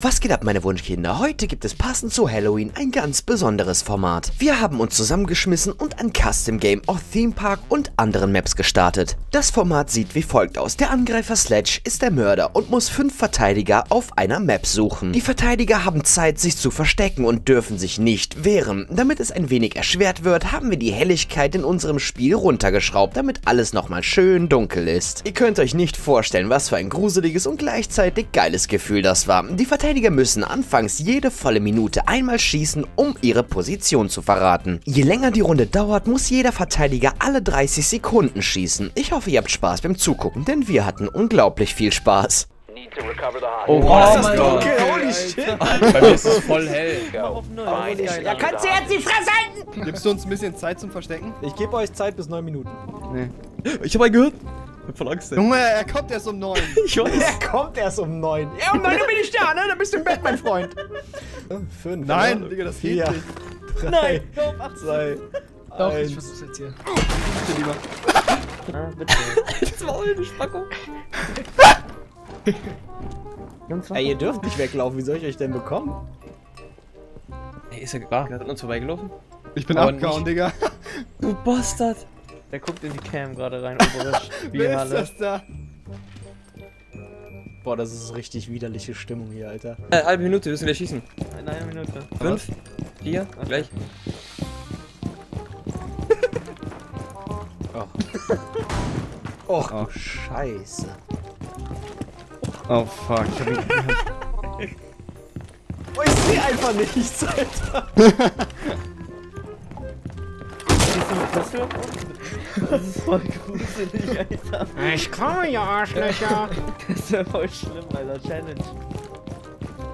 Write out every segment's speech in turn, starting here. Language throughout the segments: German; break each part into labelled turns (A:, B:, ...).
A: Was geht ab, meine Wunschkinder? Heute gibt es passend zu Halloween ein ganz besonderes Format. Wir haben uns zusammengeschmissen und ein Custom Game auf Theme Park und anderen Maps gestartet. Das Format sieht wie folgt aus. Der Angreifer Sledge ist der Mörder und muss fünf Verteidiger auf einer Map suchen. Die Verteidiger haben Zeit, sich zu verstecken und dürfen sich nicht wehren. Damit es ein wenig erschwert wird, haben wir die Helligkeit in unserem Spiel runtergeschraubt, damit alles nochmal schön dunkel ist. Ihr könnt euch nicht vorstellen, was für ein gruseliges und gleichzeitig geiles Gefühl das war. Die Verteidiger Verteidiger müssen anfangs jede volle Minute einmal schießen, um ihre Position zu verraten. Je länger die Runde dauert, muss jeder Verteidiger alle 30 Sekunden schießen. Ich hoffe, ihr habt Spaß beim Zugucken, denn wir hatten unglaublich viel Spaß.
B: Oh,
C: Oh,
B: ist
C: das
B: das
C: dunkel, holy shit.
B: Bei mir ist es voll hell.
C: Ja, kannst du jetzt die Fresse halten?
D: Gibst du uns ein bisschen Zeit zum Verstecken?
C: Ich gebe euch Zeit bis 9 Minuten.
D: Nee.
B: Ich hab einen gehört. Ich hab voll Angst.
D: Junge, er kommt erst um neun.
B: Ich weiß.
C: Er kommt erst um 9. Ja, um 9 Uhr bin ich da, ne? Da bist du im Bett, mein Freund. 5,
D: Nein, Digga, das geht nicht.
C: 3, 2,
E: Doch, ich
C: 1.
E: versuch's jetzt hier.
D: Bitte lieber.
B: Das war eine Spackung.
C: Ey, ihr dürft nicht weglaufen. Wie soll ich euch denn bekommen?
B: Ey, ist er hat an uns vorbeigelaufen.
D: Ich bin
B: Aber
D: abgehauen, Digga.
B: Du Bastard.
F: Der guckt in die Cam gerade rein, obere
D: Wer ist
F: Spielhalle.
D: das da?
C: Boah, das ist richtig widerliche Stimmung hier, Alter.
B: Äh, halbe Minute, wir müssen gleich schießen.
F: In einer Minute.
B: Fünf, vier, gleich.
C: Och, oh. Scheiße.
D: Oh fuck.
C: Oh, ich seh einfach nichts, Alter.
F: Das ist voll gruselig, Alter.
C: Ich komme, ihr Arschlöcher.
F: Das ist ja voll schlimm, Alter. Challenge.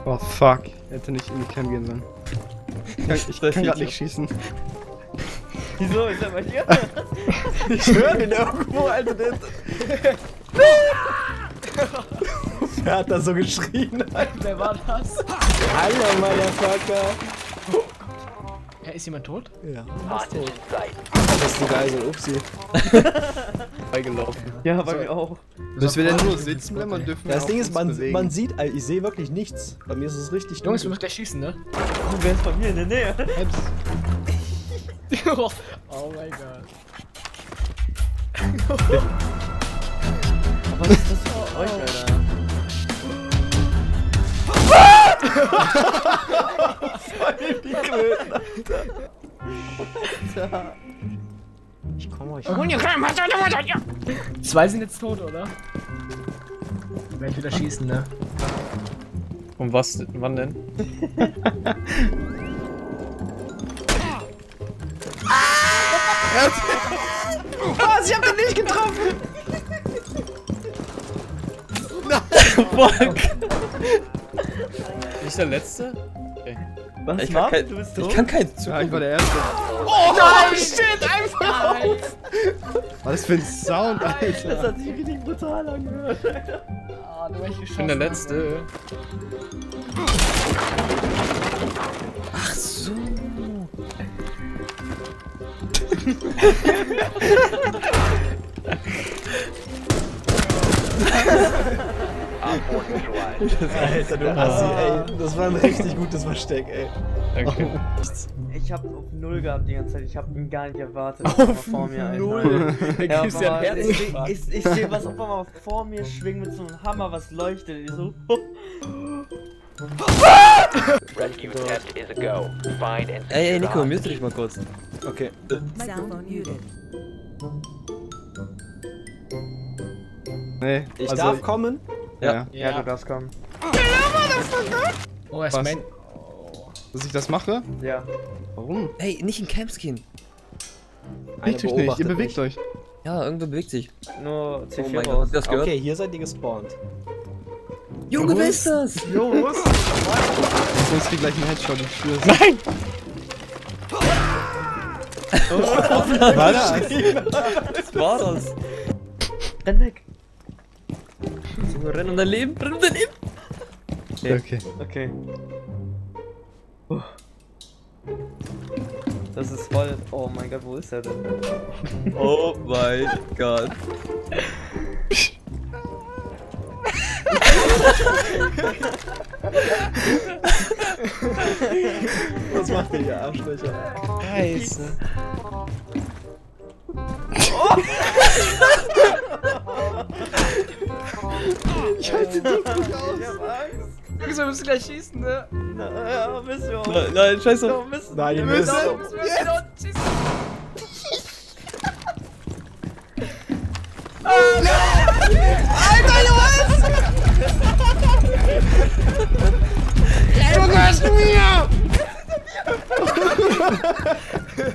D: Oh fuck. Er hätte nicht in die Cam gehen sollen. Ich kann, ich kann grad nicht schießen.
F: Wieso? Ist er bei dir?
C: Ich höre den irgendwo, Alter. Der Wer hat da so geschrien, Alter?
E: Wer war das?
C: Hallo, Motherfucker.
E: Ja, ist jemand tot?
C: Ja, das ist tot. Das ist die Geisel, upsi.
B: Beigelaufen.
F: Ja, bei mir auch.
D: Müssen wir denn nur sitzen bleiben und dürfen wir
C: Das Ding ist, man,
D: bewegen?
C: man sieht, ich sehe wirklich nichts. Bei mir ist es richtig
E: Jungs, wir
C: dunkel.
E: müssen gleich schießen, ne?
F: Oh, wer ist bei mir in der Nähe?
E: oh, oh mein Gott.
F: Was ist das für euch, Alter?
C: die Klöten, Alter. Ich komme euch.
E: Zwei sind jetzt tot, oder? Gleich wieder schießen, ne?
B: Und was, wann denn?
C: Was? Ich hab den nicht getroffen!
B: Fuck. Nicht der letzte?
F: Was,
B: Ich kann,
F: Marvin?
B: kein,
F: Du bist
B: ich kann kein
D: Ja, ich war der Erste.
C: Oh nein, shit, einfach auf!
D: Was für ein Sound,
F: Das
D: Alter?
F: hat sich richtig brutal angehört.
E: Ah, hast
B: Ich bin der Letzte. Ach so.
C: Alter, du Assi, ey. Das war ein richtig gutes Versteck, ey.
B: Danke.
F: Ich hab auf Null gehabt die ganze Zeit. Ich hab ihn gar nicht erwartet. dass er mal vor mir ein- Ja,
E: gibt's
F: auf
E: ja ein Herz.
F: ich, ich, ich sehe was auf einmal vor mir schwingen mit so einem Hammer, was leuchtet. Ich so.
G: Rescue attempt is a go. Find and
B: Ey, ey, Nico, mute dich mal kurz.
C: Okay.
H: Sound muted.
D: Nee,
C: Ich
D: also,
C: darf kommen.
D: Ja.
F: Ja, du darfst kommen.
E: Oh, er ist
D: Was?
E: mein.
D: Dass ich das mache?
F: Ja.
D: Warum?
B: Ey, nicht in Campskin.
D: Bewegt euch nicht, ihr bewegt
C: mich.
D: euch.
B: Ja, irgendwo bewegt sich.
F: Nur
B: Oh
F: C4
B: mein Gott, das gehört?
C: Okay, hier seid ihr gespawnt.
B: Junge, wer ist das?
C: Los!
D: Du musst dir gleich einen Headshot, ich schwör's. Nein! Was?
B: Was war das?
F: Renn weg.
B: Junge, renn um dein Leben, renn um dein Leben.
D: Okay.
F: Okay. Puh. Das ist voll. Oh mein Gott, wo ist er denn?
B: Oh mein Gott.
C: Was macht ihr, ihr Arschlöcher?
B: Scheiße.
C: Ich halte den nicht aus.
D: Jungs, wir müssen gleich schießen, ne?
F: Ja, müssen wir auch.
B: Nein, nein, scheiße.
F: Ja, müssen
C: Nein,
F: wir
C: müsst.
F: müssen.
C: Alter,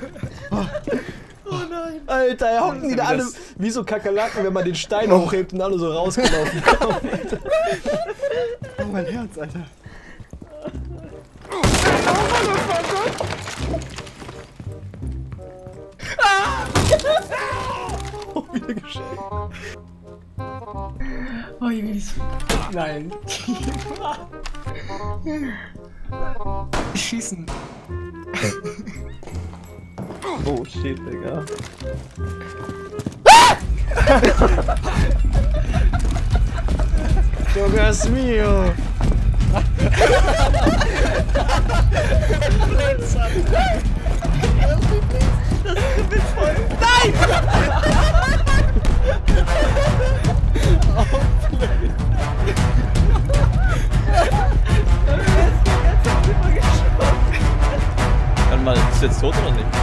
C: hocken die da alle wie so Kakerlaken, wenn man den Stein hochhebt und alle so rausgelaufen kommen.
D: Oh, mein Herz, Alter.
C: Oh, wieder geschehen.
E: Oh, ich will es. Nein.
D: Schießen.
B: Oh shit, Digga.
C: Jogas mio.
B: Warte mal, ist jetzt tot oder nicht?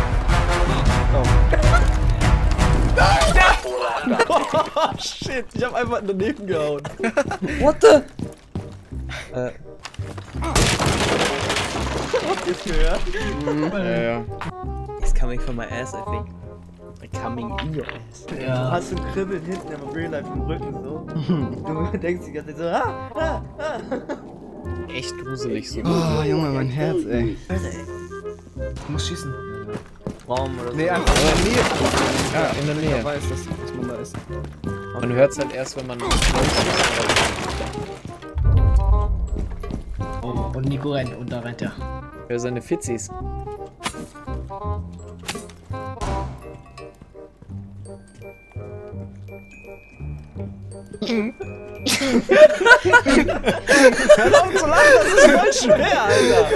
C: Oh shit, ich hab einfach daneben gehauen.
B: What the? Äh.
F: Jetzt gehört.
D: Ja, ja.
B: It's coming from my ass, I think. Coming in your ass.
F: Du
E: Ja.
F: hast so ein Kribbeln hinten im Real Life im Rücken so. Du denkst die ganze Zeit so, ah, ah, ah.
B: Echt gruselig so.
D: Oh, Junge, mein Herz, ey.
C: Du musst schießen.
F: Raum oder so.
D: Nee, einfach in der Nähe.
B: Ja, in der
D: Ich
B: Nähe.
D: weiß, dass, dass man da ist.
B: Man hört es halt erst, wenn man.
E: Oh, und Nico rennt und da rennt er.
B: Für seine Fitzis.
C: Hör auf zu lachen, das ist voll schwer, Alter.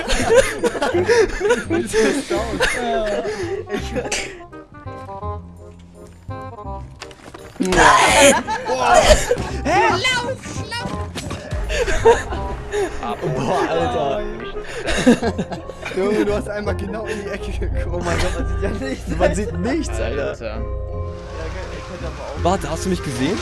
C: Boah, Alter.
D: Junge, du hast einmal genau in die Ecke geguckt.
F: Oh mein Gott, man sieht ja nichts.
C: Man sieht nichts, Alter.
B: Alter. Warte, hast du mich gesehen?